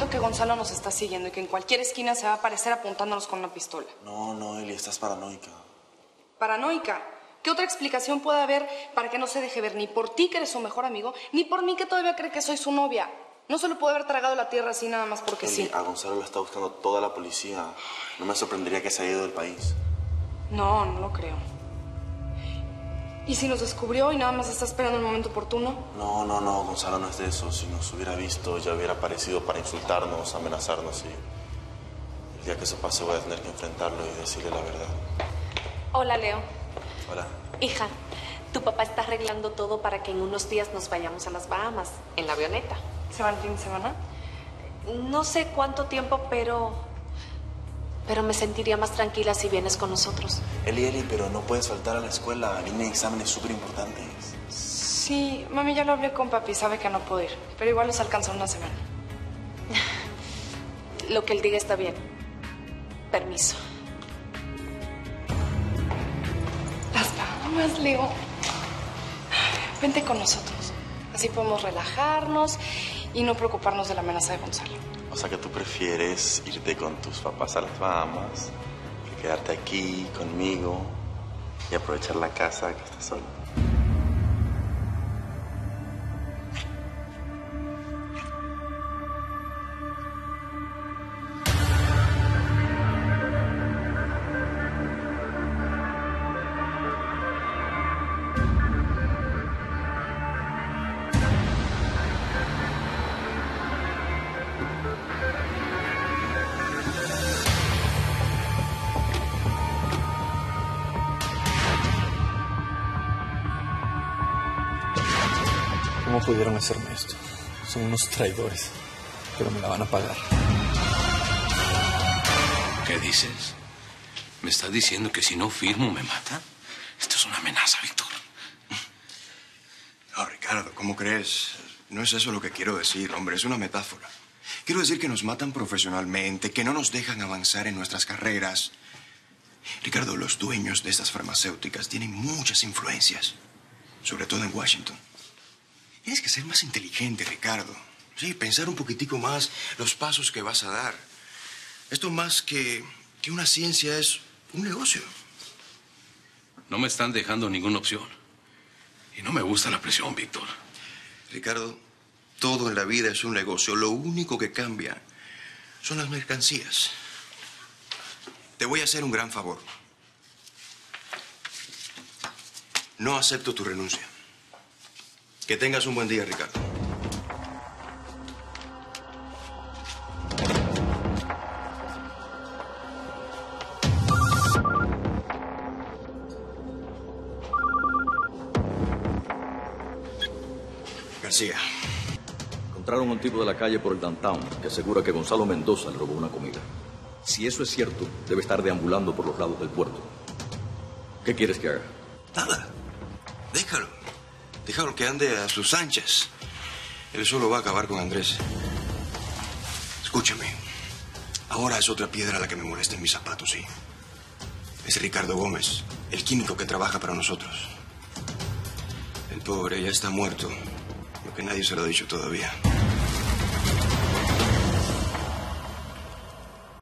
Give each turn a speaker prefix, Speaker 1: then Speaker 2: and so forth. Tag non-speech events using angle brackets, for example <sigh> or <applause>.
Speaker 1: siento que Gonzalo nos está siguiendo y que en cualquier esquina se va a aparecer apuntándonos con una pistola.
Speaker 2: No, no, Eli, estás paranoica.
Speaker 1: ¿Paranoica? ¿Qué otra explicación puede haber para que no se deje ver ni por ti que eres su mejor amigo, ni por mí que todavía cree que soy su novia? No se lo puede haber tragado la tierra así nada más porque
Speaker 2: Eli,
Speaker 1: sí.
Speaker 2: a Gonzalo lo está buscando toda la policía. No me sorprendería que se haya ido del país.
Speaker 1: No, no lo creo. ¿Y si nos descubrió y nada más está esperando el momento oportuno?
Speaker 2: No, no, no, Gonzalo no es de eso. Si nos hubiera visto, ya hubiera aparecido para insultarnos, amenazarnos y... El día que eso pase voy a tener que enfrentarlo y decirle la verdad.
Speaker 3: Hola, Leo.
Speaker 2: Hola.
Speaker 3: Hija, tu papá está arreglando todo para que en unos días nos vayamos a las Bahamas, en la avioneta.
Speaker 1: ¿Se van el fin de semana?
Speaker 3: No sé cuánto tiempo, pero... Pero me sentiría más tranquila si vienes con nosotros.
Speaker 2: Eli, Eli, pero no puedes faltar a la escuela. Vienen exámenes súper importantes.
Speaker 1: Sí, mami, ya lo hablé con papi, sabe que no puedo ir. Pero igual nos alcanza una semana. <laughs>
Speaker 3: Lo que él diga está bien. Permiso.
Speaker 1: Las Bahamas, Leo. Vente con nosotros. Así podemos relajarnos y no preocuparnos de la amenaza de Gonzalo.
Speaker 2: O sea que tú prefieres irte con tus papás a las Bahamas que quedarte aquí conmigo y aprovechar la casa que está sola.
Speaker 4: ¿Cómo pudieron hacerme esto? Son unos traidores, pero me la van a pagar.
Speaker 5: ¿Qué dices? ¿Me estás diciendo que si no firmo me mata? Esto es una amenaza, Víctor.
Speaker 6: No, Ricardo, ¿cómo crees? No es eso lo que quiero decir, hombre, es una metáfora. Quiero decir que nos matan profesionalmente, que no nos dejan avanzar en nuestras carreras. Ricardo, los dueños de estas farmacéuticas tienen muchas influencias, sobre todo en Washington. Tienes que ser más inteligente, Ricardo. Sí, pensar un poquitico más los pasos que vas a dar. Esto más que, que una ciencia es un negocio.
Speaker 5: No me están dejando ninguna opción. Y no me gusta la presión, Víctor.
Speaker 6: Ricardo, todo en la vida es un negocio. Lo único que cambia son las mercancías. Te voy a hacer un gran favor. No acepto tu renuncia. Que tengas un buen día, Ricardo. García.
Speaker 7: Encontraron a un tipo de la calle por el downtown que asegura que Gonzalo Mendoza le robó una comida. Si eso es cierto, debe estar deambulando por los lados del puerto. ¿Qué quieres que haga?
Speaker 6: Nada. Déjalo. Déjalo que ande a sus anchas. Él solo va a acabar con Andrés. Escúchame. Ahora es otra piedra la que me molesta en mis zapatos, sí. Es Ricardo Gómez, el químico que trabaja para nosotros. El pobre ya está muerto. Lo que nadie se lo ha dicho todavía.